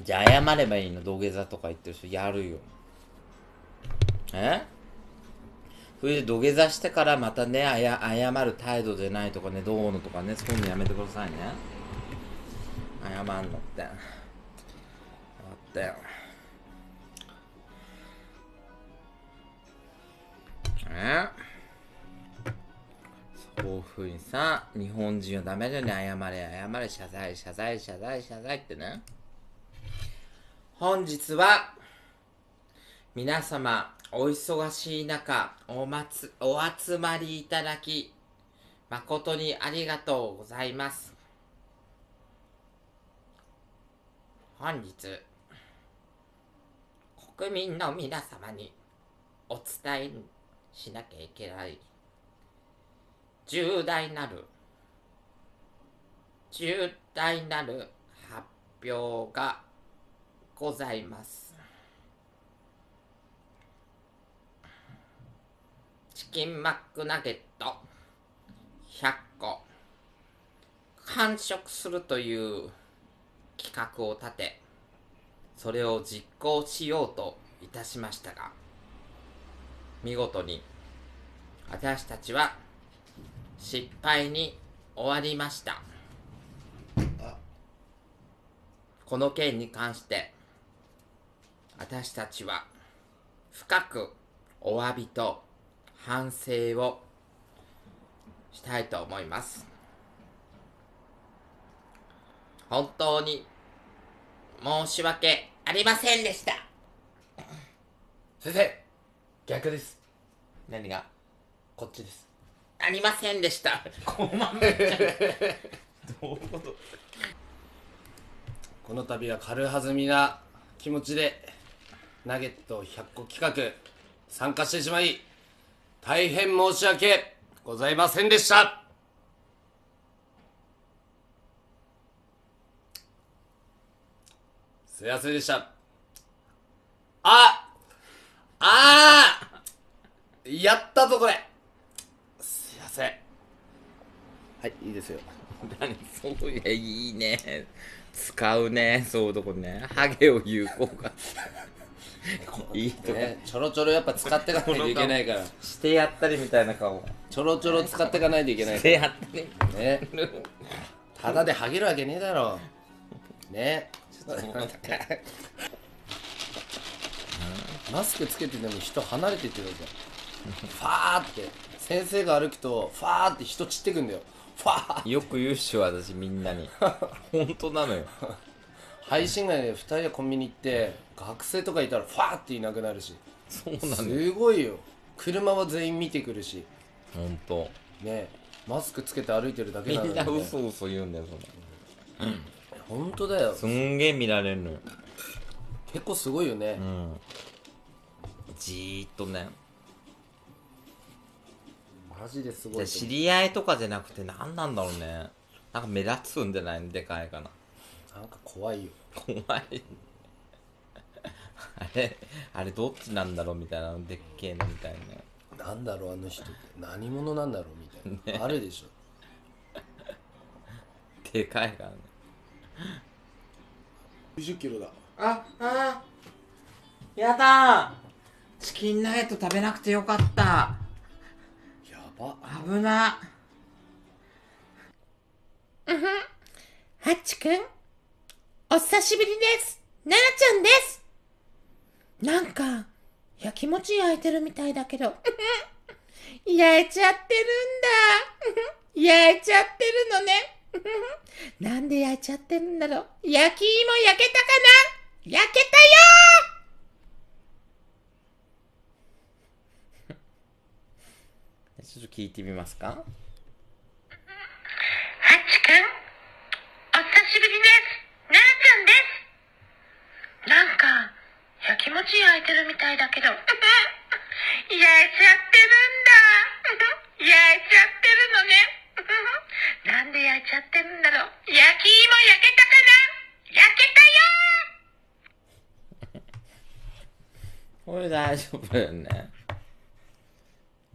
じゃあ謝ればいいの土下座とか言ってる人やるよ。え？それで土下座してからまたねあや謝る態度でないとかねどうのとかねそういうのやめてくださいね。謝んのって。あったよ。え？そういうふうにさ日本人はダメだよね。謝れ謝れ謝罪謝罪謝罪謝罪ってね。本日は皆様お忙しい中おまつお集まりいただき誠にありがとうございます。本日国民の皆様にお伝えしなきゃいけない重大なる重大なる発表がございます。チキンマックナゲット。100個。完食するという企画を立てそれを実行しようといたしましたが見事に私たちは失敗に終わりました。この件に関して私たちは深くお詫びと反省をしたいと思います。本当に申し訳ありませんでした。先生逆です。何がこっちです。ありませんでした。ごまめちゃんどういうこと？この度は軽はずみな気持ちでナゲット100個企画参加してしまい大変申し訳ございませんでした。すいませんでした。ああーやったぞこれ。すいません。はいいいですよ。何そういやいいね。使うね。そういうとこね。ハゲを有効化 いいとこ、ね、ちょろちょろやっぱ使っていかないといけないから。してやったりみたいな顔。ちょろちょろ使っていかないといけないかしてやったり。らね。ただでハゲるわけねえだろ。ね。ちょっとマスクつけてても人離れてってるじゃんファーって。先生が歩くとファーって人散ってくんだよ。ファーよく言うっしょ私みんなに。本当なのよ配信外で2人でコンビニ行って学生とかいたらファーっていなくなるし。そうなのよすごいよ。車は全員見てくるし。本当ね。マスクつけて歩いてるだけみなのに、ね、んな嘘嘘言うんだよそん。本当だよ。なすんげえ見られるのよ。結構すごいよね、うん。じーっとね。マジですごい知り合いとかじゃなくて何なんだろうね。なんか目立つんじゃない？のでかいかななんか怖いよ。怖い。あれあれどっちなんだろうみたいなでっけえのみたいな。なんだろうあの人って何者なんだろうみたいな、あるでしょ。でかいからね。90キロだ。ああやだチキンナゲット食べなくてよかった。やば。危な。ハッチくん、お久しぶりです。ナナちゃんです。なんか、やきもち焼いてるみたいだけど。焼いちゃってるんだ。焼いちゃってるのね。なんで焼いちゃってるんだろう。焼き芋焼けたかな？焼けたちょっと聞いてみますかハッチくん、お久しぶりです。ナナちゃんです。なんか、やきもち焼いてるみたいだけど。焼いちゃってるんだ。焼いちゃってるのね。なんで焼いちゃってるんだろう。焼き芋焼けたかな？焼けたよこれ大丈夫だよね